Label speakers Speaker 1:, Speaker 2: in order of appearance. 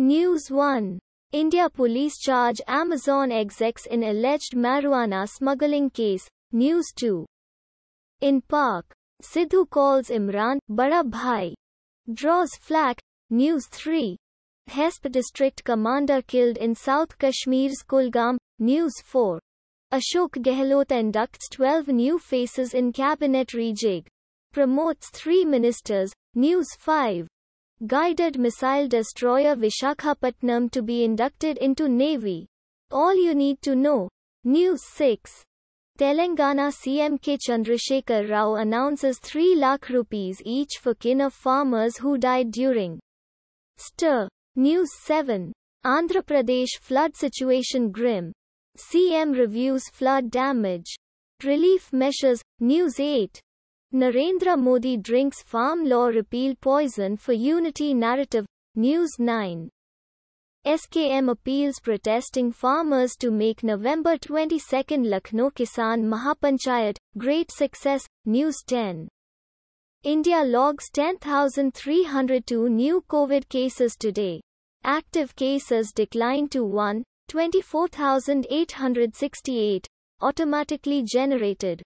Speaker 1: News 1. India police charge Amazon execs in alleged marijuana smuggling case. News 2. In Pak, Sidhu calls Imran, Bada Bhai. Draws flak. News 3. Hizb district commander killed in South Kashmir's Kulgam. News 4. Ashok Gehlot inducts 12 new faces in cabinet rejig. Promotes three ministers. News 5. Guided missile destroyer Visakhapatnam to be inducted into Navy. All you need to know. News 6. Telangana CM K. Chandrashekar Rao announces 3 lakh rupees each for kin of farmers who died during stir. News 7. Andhra Pradesh flood situation grim. CM reviews flood damage. Relief measures. News 8. Narendra Modi drinks farm law repeal poison for unity narrative. News 9. SKM appeals protesting farmers to make November 22 Lucknow Kisan Mahapanchayat great success. News 10. India logs 10,302 new COVID cases today. Active cases declined to 1, 24,868, automatically generated.